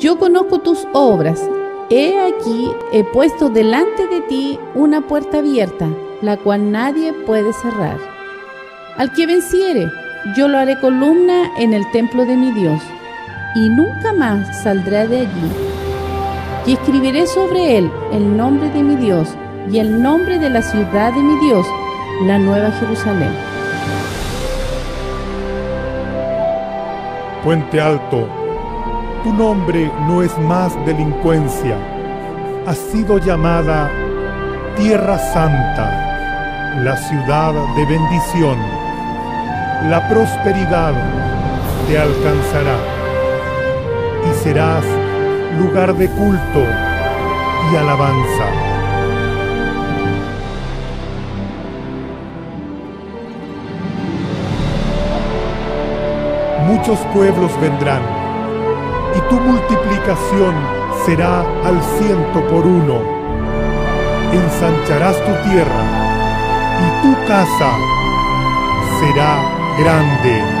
Yo conozco tus obras. He aquí, he puesto delante de ti una puerta abierta, la cual nadie puede cerrar. Al que venciere, yo lo haré columna en el templo de mi Dios, y nunca más saldrá de allí. Y escribiré sobre él el nombre de mi Dios y el nombre de la ciudad de mi Dios, la nueva Jerusalén. Puente Alto, tu nombre no es más delincuencia, has sido llamada Tierra Santa, la ciudad de bendición. La prosperidad te alcanzará y serás lugar de culto y alabanza. Muchos pueblos vendrán tu multiplicación será al ciento por uno. Ensancharás tu tierra y tu casa será grande.